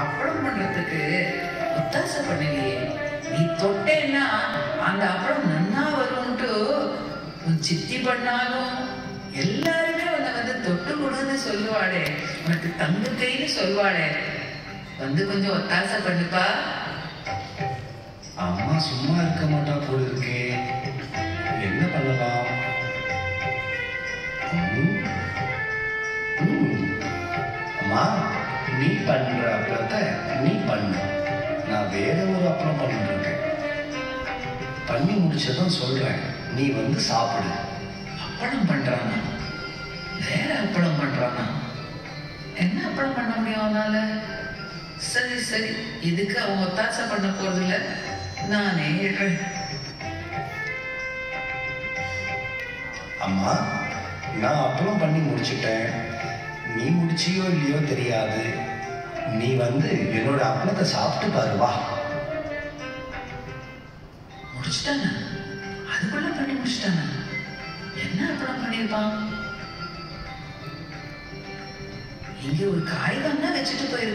அப்பளம் பண்றதுக்கு ஒத்தாசை பண்ணலையே. நீ தொட்டேன்னா அந்த அப்பளம் நன்னா வரும்ட்டு உன் சித்தி பண்ணாலும் எல்லாருமே உன்னை வந்து தொட்டு கொடுன்னு சொல்லுவாளே. உனக்கு தங்க கைன்னு சொல்லுவாளே. வந்து கொஞ்சம் ஒத்தாசை பண்ணுப்பா. அம்மா சும்மா இருக்க மாட்டா போல இருக்கே. என்ன பண்ணலாம்? அம்மா நீ பண்ற அப்பளத்தை நீ பண்ணு. நான் வேற ஒரு அப்பளம் பண்ணிட்டு இருக்கேன் பண்ணி முடிச்சதும் சொல்றேன். நீ வந்து சாப்பிடு. அப்பளம் பண்றானா? வேற அப்பளம் பண்றானா? என்ன அப்பளம் பண்ண முடியும் அவனால? சரி சரி. இதுக்கு அவன் ஒத்தாசை பண்ண போறது இல்ல நானே இடுறேன் அம்மா நான் அப்பளம் பண்ணி முடிச்சிட்டேன். நீ இல்லையோ தெரியாது. நீ வந்து என்னோட அப்பளத்தை சாப்பிட்டு பாரு வா. அதுக்குள்ள பண்ணி முடிச்சிட்டானா? என்ன அப்பளம் பண்ணியிருப்பான்? இங்க ஒரு காய் வாங்கினா வச்சுட்டு போயிரு